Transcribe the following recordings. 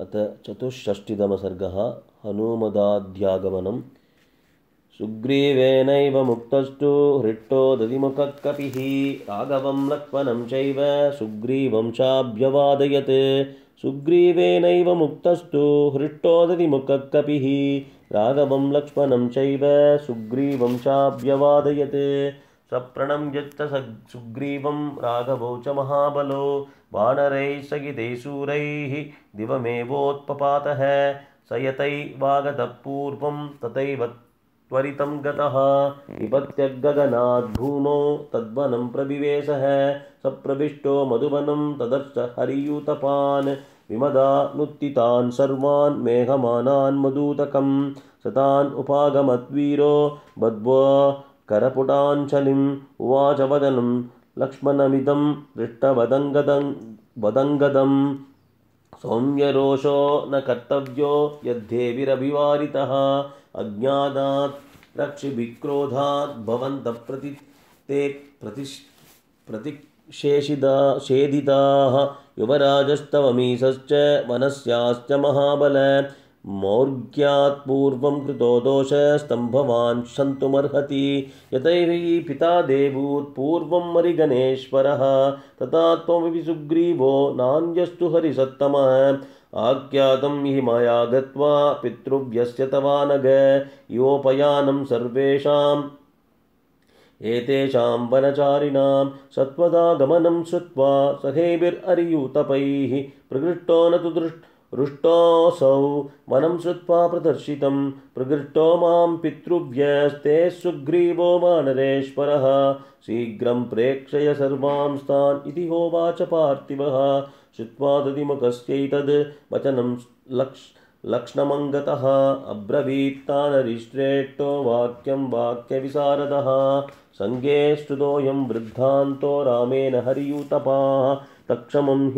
अथ चतुष्षष्टितमसर्गः हनूमदाध्यागमनं सुग्रीवेनैव मुक्तस्तु हृष्टो दधिमुखकपिः राघवं लक्ष्मणं चैव सुग्रीवं चाभ्यवादयत्। सुग्रीवेनैव मुक्तस्तु हृष्टो दधिमुखकपिः राघवं लक्ष्मणं चैव सुग्रीवं चाभ्यवादयत् सप्रणम्यच्च सुग्रीवं राघवौ च महाबलो। वानरैः सहितैः शूरैः दिवमेवोत्पपातः। स यतैवागतः पूर्वं तथैव त्वरितं गतः। निपत्यगगनाद् भूमौ तद्वनं प्रविवेशः। सप्रविष्टो मधुवनं तदर्श हरियूतपान्। विमदानुत्थितान् सर्वान् मेघमानान् मधूतकं सतान् उपागमद्वीरो बद्ध्वा करपुटाञ्चलिम् उवाच वदनं लक्ष्मणमिदं दृष्टवदङ्गदं वदङ्गदं। सौम्यरोषो न कर्तव्यो यद्धेविरभिवारितः। अज्ञानात् रक्षिभिक्रोधात् भवन्तः प्रति ते प्रतिष् प्रतिषेषिदा शेदिताः युवराजस्तव वनस्याश्च महाबल। मौर्ग्यात् पूर्वं कृतो दोषस्तम्भवान् क्षन्तुमर्हति यतैः पिता देवूत् पूर्वं मरिगणेश्वरः। तथा त्वमपि सुग्रीवो नान्यस्तु हरिसत्तमः। आख्यातं हि मया गत्वा पितृव्यस्य तवानग योपयानं सर्वेषाम् एतेषां वनचारिणां सत्त्वदागमनं श्रुत्वा सखेभिररियूतपैः प्रकृष्टो न तु दृष्ट रुष्टोऽसौ वनं श्रुत्वा प्रदर्शितं। प्रकृष्टो माँ पितृव्यस्ते सुग्रीवो वानरेश्वरः शीघ्रं प्रेक्षय सर्वांस्तान् इति होवाच पार्थिवः। श्रुत्वा दधिमुखस्यैतद् वचनं लक्ष् लक्ष्मणमङ्गतः अब्रवीत्तानरिश्रेष्ठो वाक्यं वाक्यविशारदः। सङ्गे श्रुतोऽयं वृद्धान्तो रामेण हरियूतपाः। तक्षमं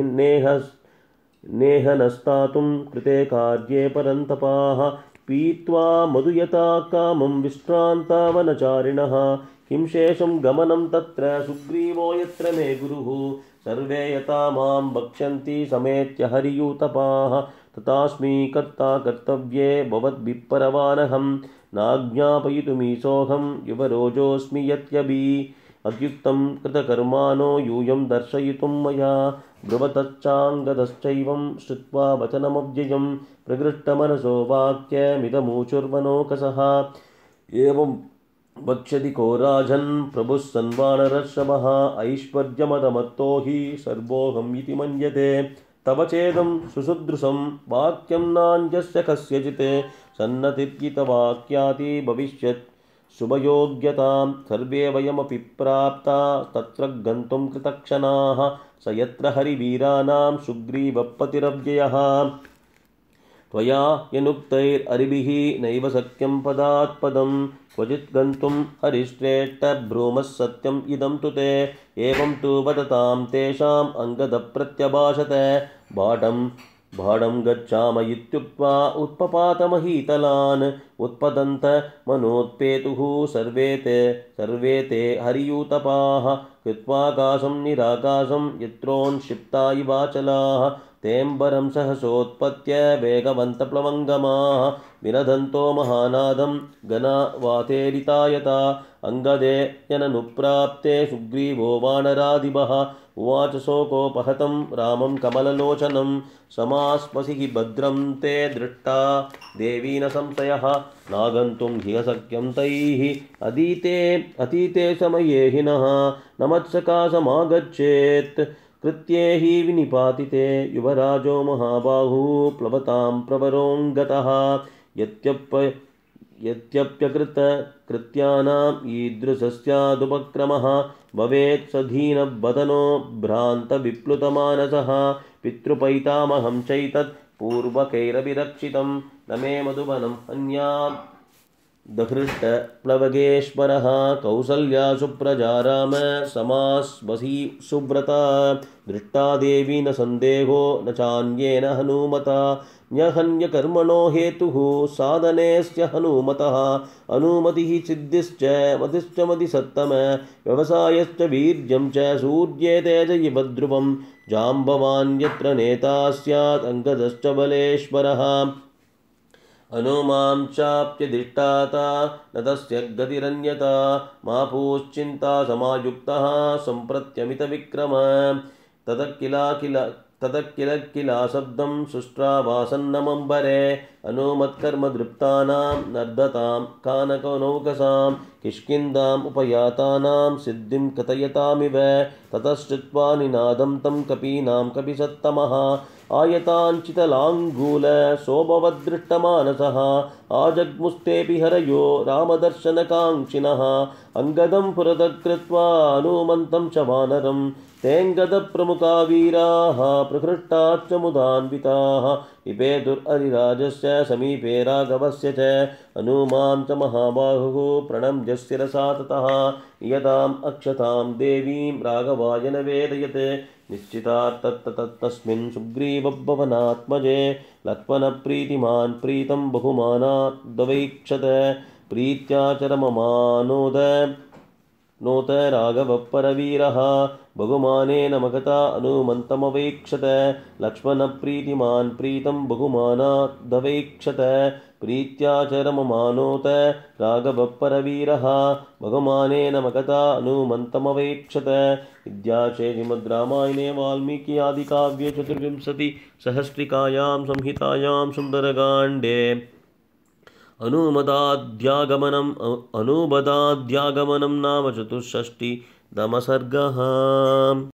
हि नेहनस्तातुं कृते कार्ये परन्तपाः, पीत्वा मधुयता कामं विश्रान्ता वनचारिणः किं शेषं गमनं तत्र सुग्रीवो यत्र मे गुरुः। सर्वे यथा माँ वक्ष्यन्ति समेत्य हरियूतपाः। तथास्मि कर्ता कर्तव्ये भवद्भिप्परवानहं नाज्ञापयितुमीशोऽहं युवरोजोऽस्मि यत्यभि अत्युक्तं कृतकर्माणो यूयं दर्शयितुं मया। ब्रुवतश्चाङ्गदश्चैवं श्रुत्वा वचनमव्ययं प्रकृष्टमनसो वाक्यमिदमूचुर्मनोकसः एवं वक्ष्यति को राजन्, प्रभुः सन्वानरर्षभः, ऐश्वर्यमदमत्तो हि सर्वोऽहम् इति मन्यते। तव चेदं सुसुदृशं वाक्यं नान्यस्य कस्यचित्। सन्नतिर्गितवाक्याति भविष्यत्। शुभयोग्यतां सर्वे वयमपि प्राप्ता, तत्र गन्तुं कृतक्षणाः, स यत्र हरिवीराणां सुग्रीवपतिरव्ययः। त्वया यनुक्तैररिभिः नैव सत्यं पदात्पदं, क्वचित् गन्तुं हरिश्रेष्ठभ्रूमः सत्यम् इदं तु ते, एवं तु वदतां तेषाम् अङ्गदप्रत्यभाषत। बाढं भाडं गच्छाम इत्युक्त्वा उत्पपातमहीतलान् उत्पतन्त मनोत्पेतुः सर्वे ते सर्वे ते हरियूतपाः, कृत्वाकाशं निराकाशं यत्रोन्क्षिप्ता इवाचलाः तेऽम्बरं सहसोत्पत्य वेगवन्तप्लवङ्गमाः विनदन्तो महानादं गणावातेरितायता अङ्गदे यननुप्राप्ते सुग्रीवो वानरादिभः उवाच शोकोपहतं रामं कमललोचनं समास्पसि हि भद्रं ते दृष्टा देवी न संशयः नागन्तुं हि शक्यं तैः अधीते अतीते समये हिनः न मत्सकाशमागच्छेत् कृत्ये हि विनिपातिते युवराजो महाबाहुः प्लवतां प्रवरोङ्गतः यत्यप यत्यप्यकृतकृत्यानाम् ईदृशस्यादुपक्रमः भवेत् सधीनवदनो भ्रान्तविप्लुतमानसः पितृपैतामहं चैतत् पूर्वकैरभिरक्षितं न मे मधुवनं अन्यात् दहृष्टप्लवगेश्वरः कौसल्या सुप्रजा राम सुव्रता। दृष्टा देवी न सन्देहो न चान्येन हनूमता। न्यहन्यकर्मणो हेतुः साधनेस्य हनूमतः। अनुमतिः सिद्धिश्च मतिश्च मतिसत्तम। व्यवसायश्च वीर्यं च सूर्ये तेज इव ध्रुवं यत्र नेता स्यात्, अङ्गदश्च बलेश्वरः। अनुमां चाप्यधिष्ठाता न तस्य गतिरन्यता, मा पूश्चिन्ता समायुक्तः सम्प्रत्यमितविक्रम ततः किला किल, ततः किल किला शब्दं सुष्ट्रावासन्नमम्बरे अनुमत्कर्मदृप्तानां नर्दतां कानकनौकसां किष्किन्दाम् उपयातानां, सिद्धिं कथयतामिव ततश्चित्वा निनादं तं कपीनां कपिसत्तमः आयताञ्चितलाङ्गूल सोमवदृष्टमानसः आजग्मुस्तेऽपि हरयो रामदर्शनकाङ्क्षिणः। अङ्गदं पुरतः कृत्वा हनुमन्तं च वानरं। तेऽङ्गदप्रमुखा वीराः प्रहृष्टाश्च मुदान्विताः। इपेतुररिराजस्य समीपे राघवस्य च। हनूमां च महाबाहुः प्रणम्यस्य रसा ततः। यदाम् अक्षतां देवीं राघवाय न वेदयत् निश्चितात्तत्तस्मिन् सुग्रीवभवनात्मजे लक्ष्मणप्रीतिमान् प्रीतं बहुमानाद्वैक्षत प्रीत्याचरममानोद। नोत राघवपरवीरः बहुमानेन मगता अनुमन्तमवेक्षत। लक्ष्मणप्रीतिमान् प्रीतं बहुमानादवेक्षत। प्रीत्याचरममानोत राघवपरवीरः बहुमानेन मगता अनुमन्तमवेक्षत। इत्याशे श्रीमद्रामायणे वाल्मीकि आदिकाव्ये चतुर्विंशति सहस्रिकायां संहितायां सुन्दरकाण्डे। अनुमदाद्यागमनम् अनुबदाद्यागमनं नाम चतुष्षष्टितमसर्गः।